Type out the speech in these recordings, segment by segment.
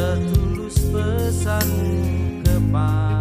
Setulus pesanmu kepadaku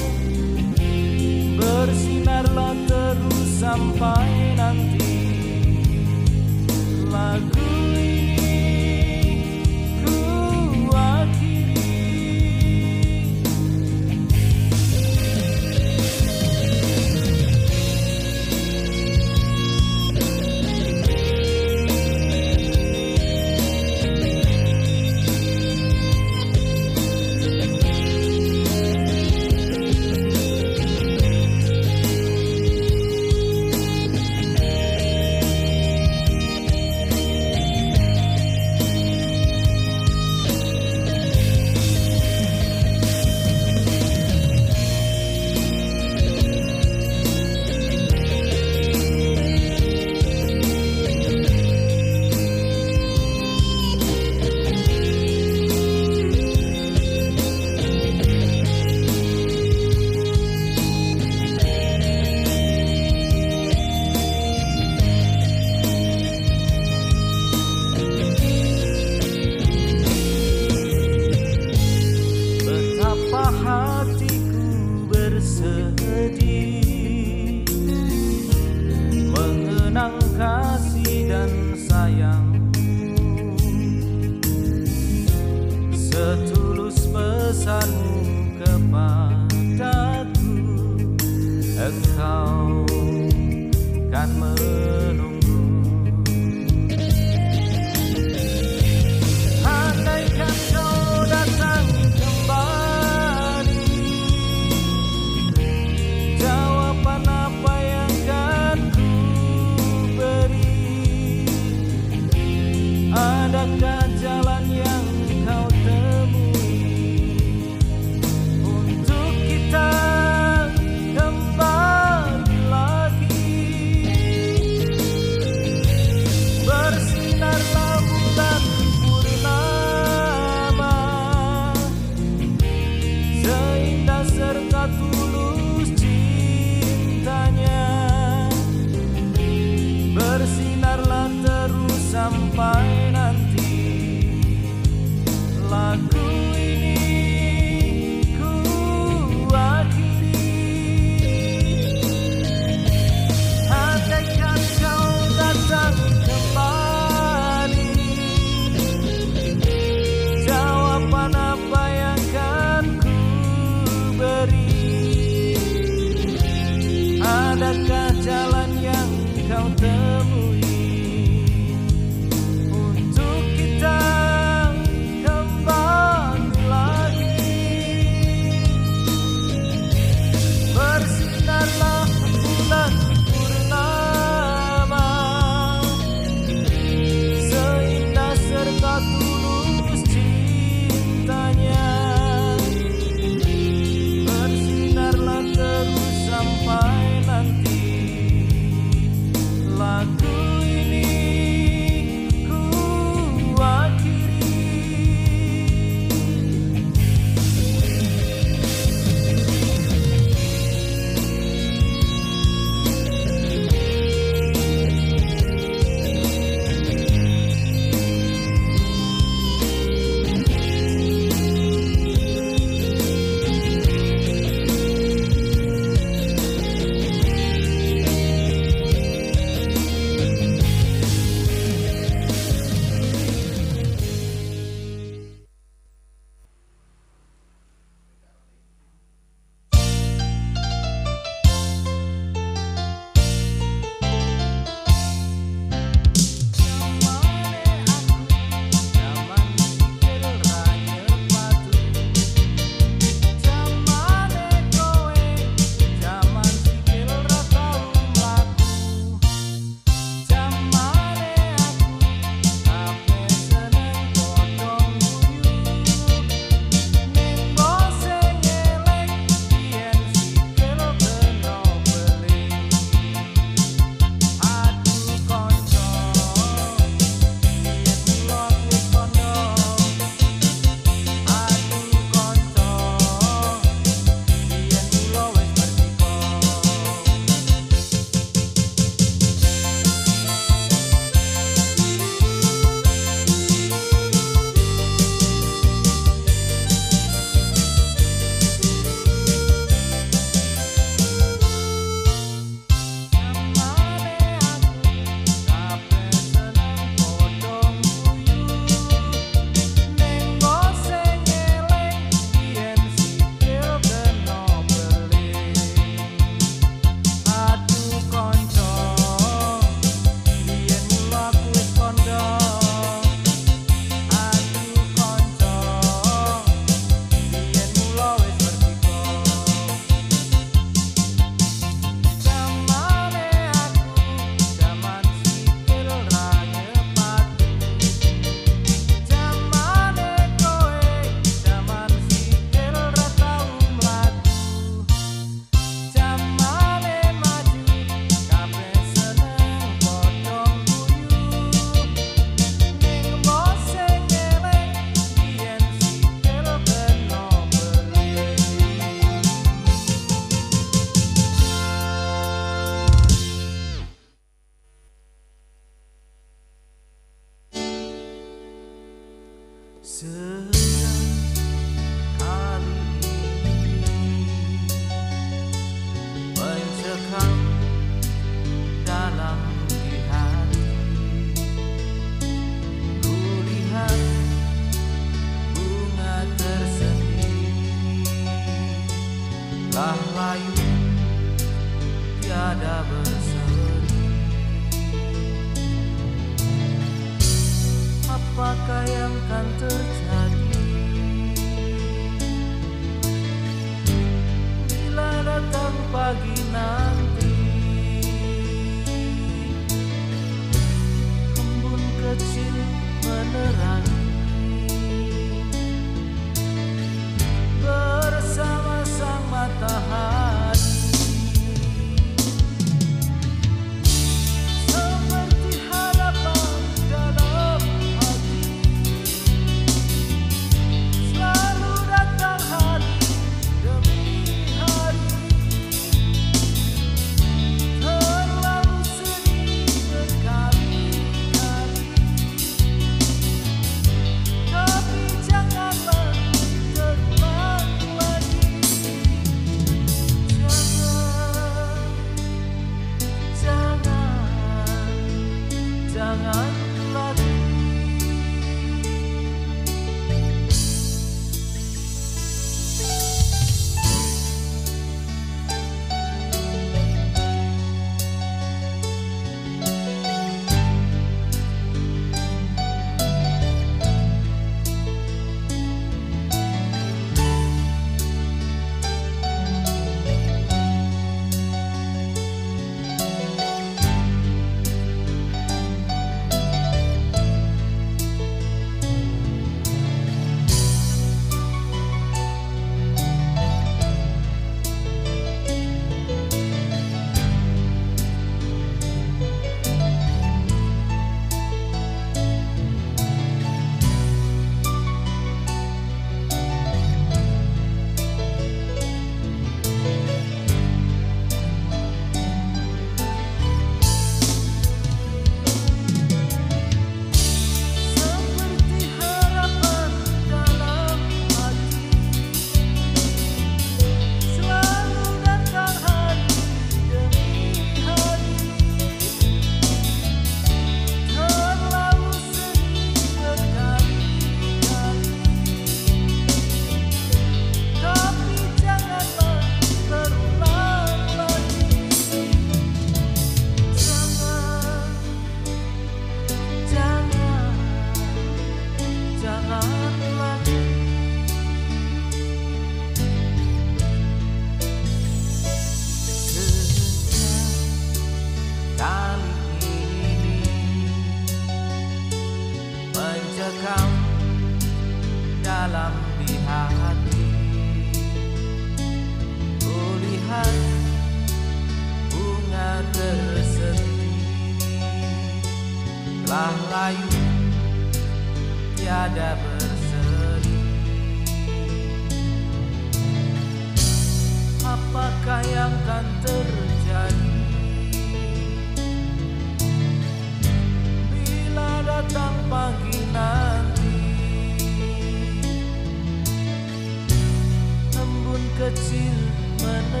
kecil mana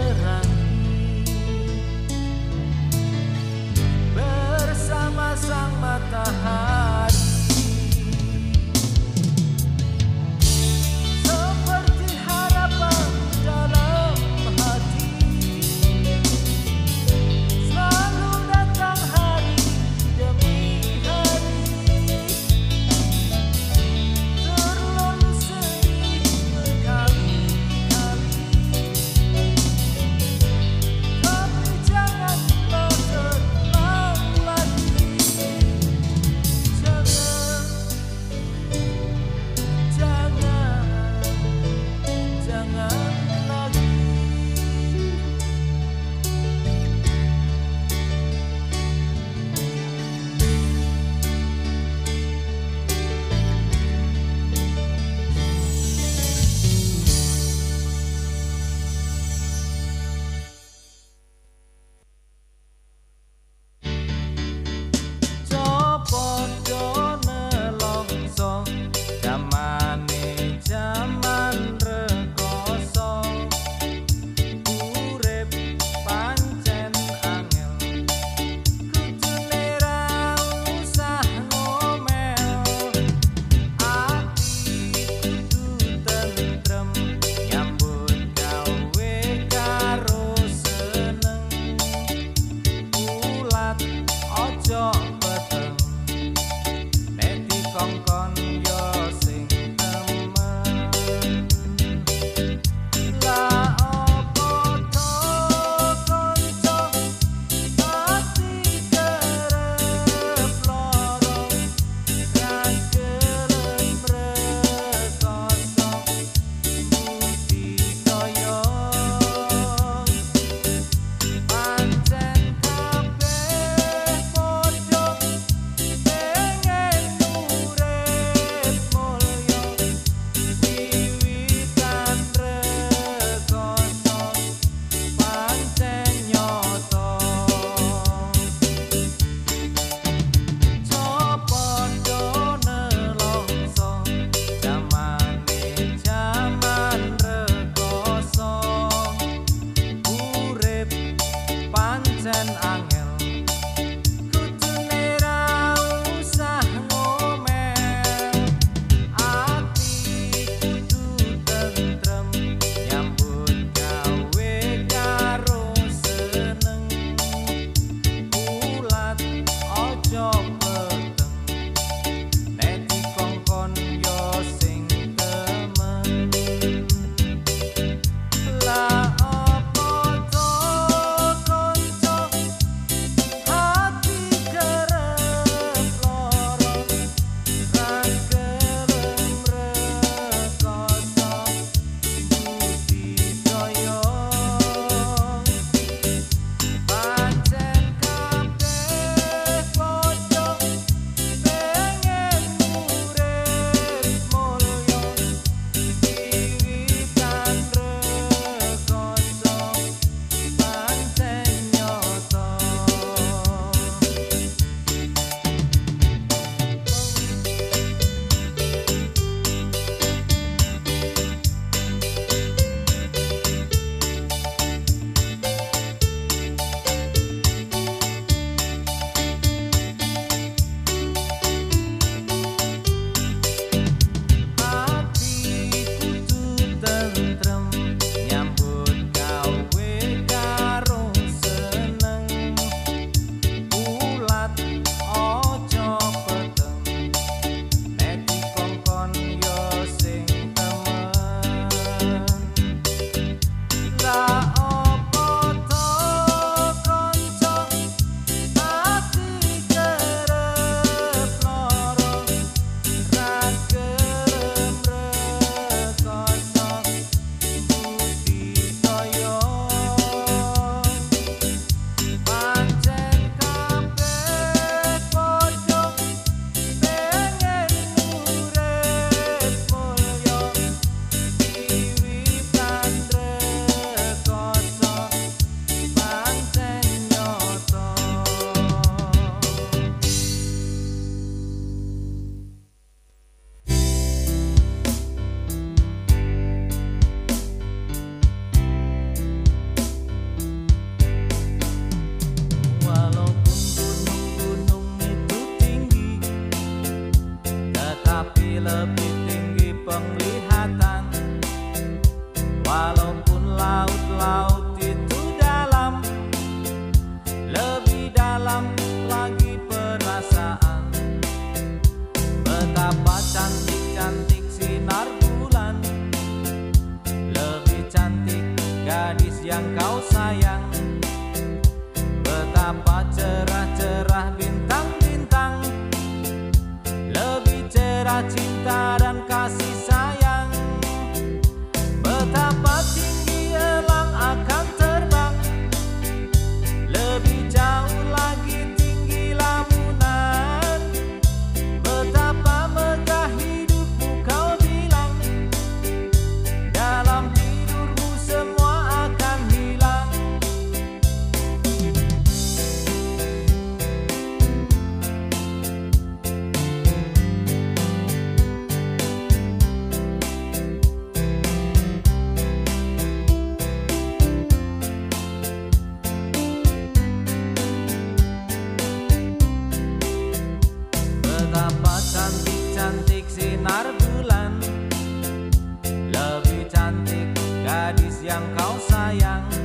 yang kau sayang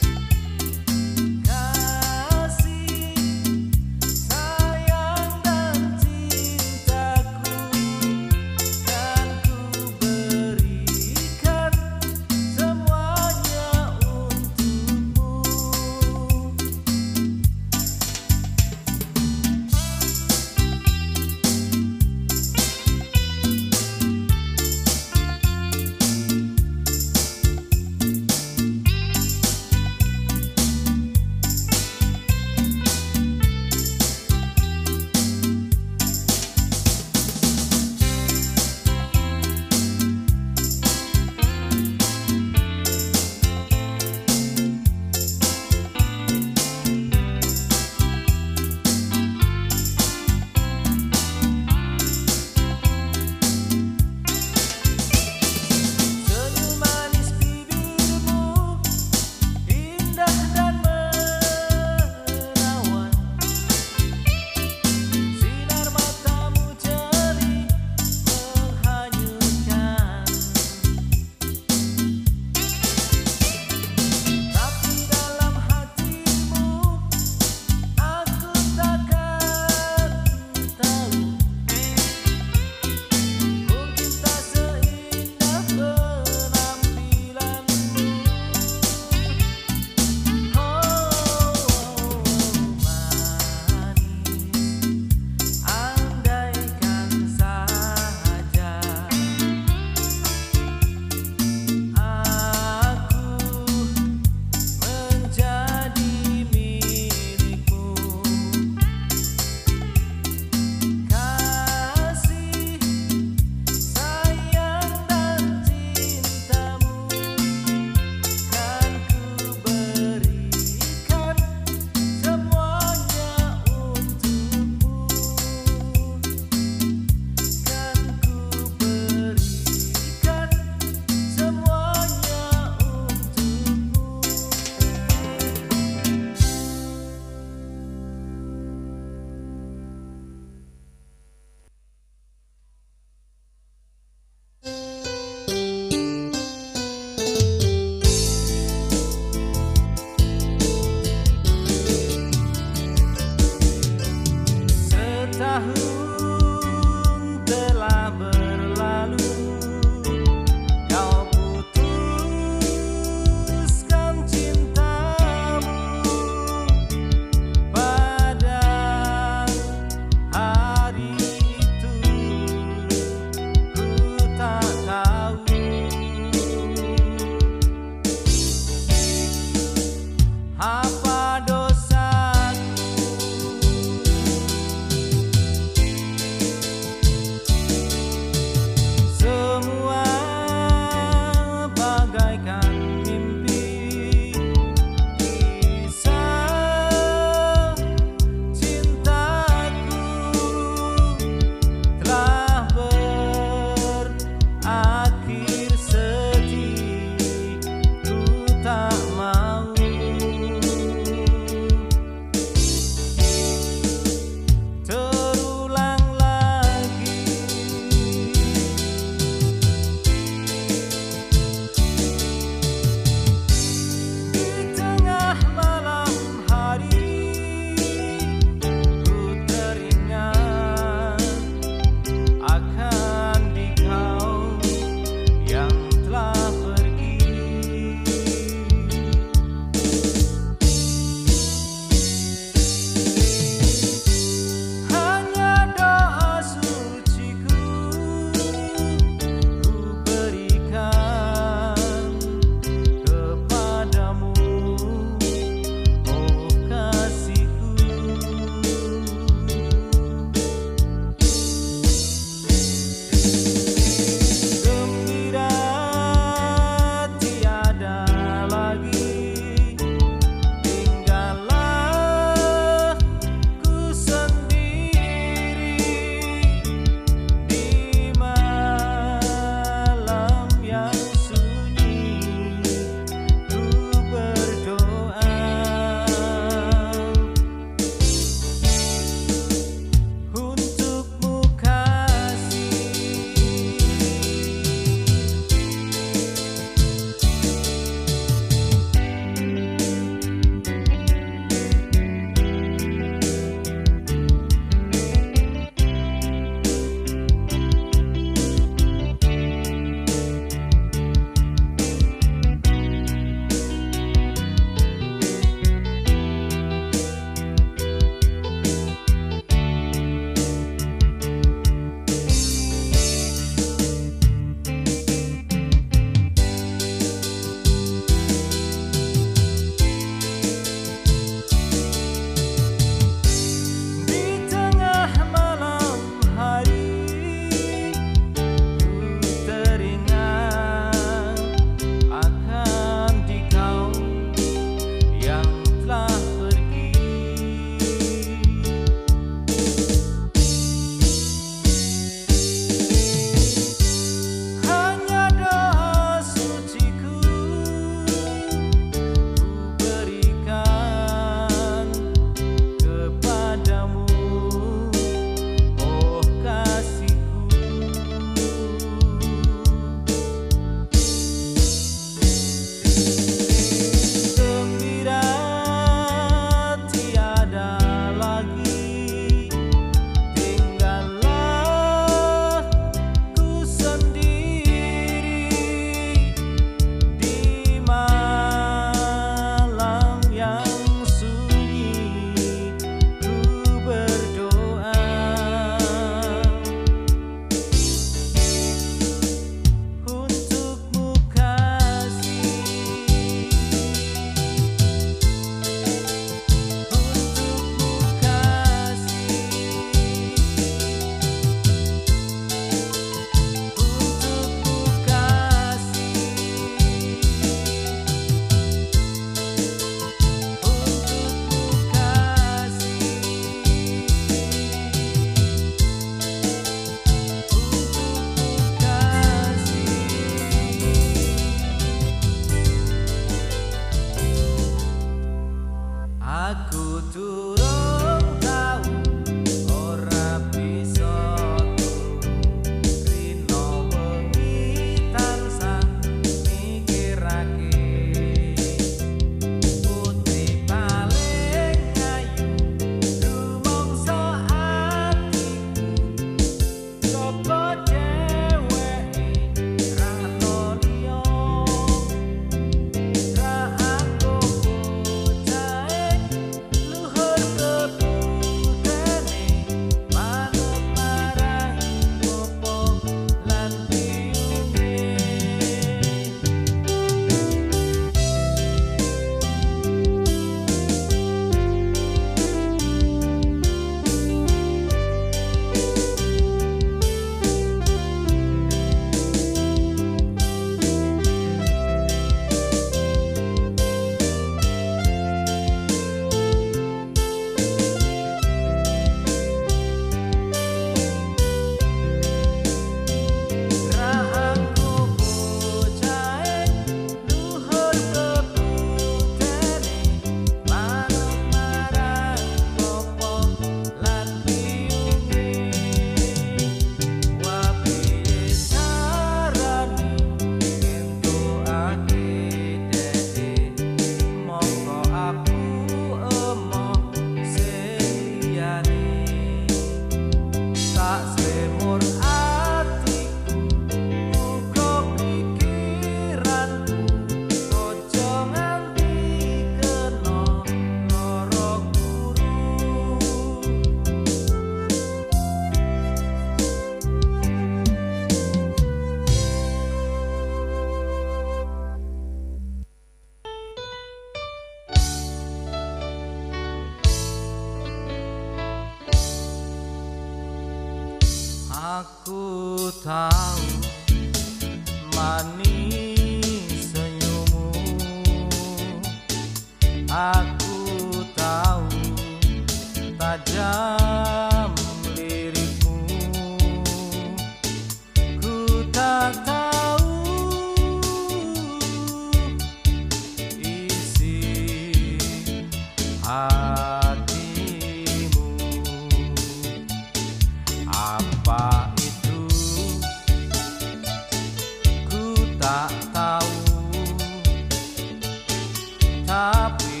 top.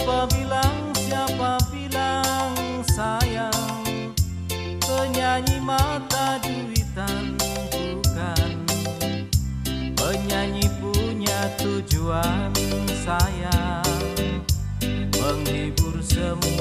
Siapa bilang, siapa bilang sayang. Penyanyi mata duitan bukan. Penyanyi punya tujuan sayang. Menghibur semua